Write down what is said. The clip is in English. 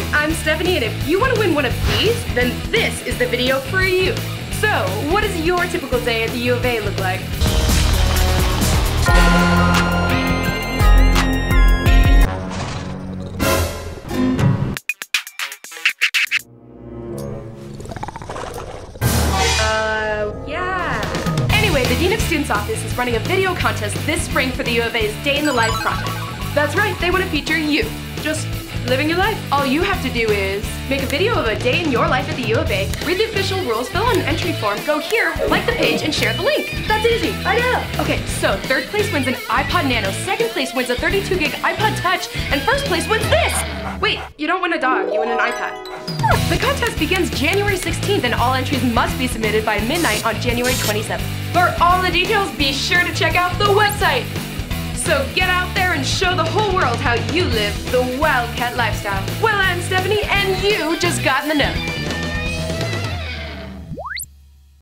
Hi, I'm Stephanie, and if you want to win one of these, then this is the video for you. So, what does your typical day at the U of A look like? Uh, yeah. Anyway, the Dean of Students office is running a video contest this spring for the U of A's Day in the Life project. That's right, they want to feature you. Just living your life. All you have to do is make a video of a day in your life at the U of A, read the official rules, fill out an entry form, go here, like the page, and share the link. That's easy. I know. Okay, so third place wins an iPod Nano, second place wins a 32 gig iPod Touch, and first place wins this. Wait, you don't win a dog, you win an iPad. The contest begins January 16th and all entries must be submitted by midnight on January 27th. For all the details, be sure to check out the website. So get out there and show the whole world how you live the Wildcat lifestyle. Well, I'm Stephanie, and you just got in the know.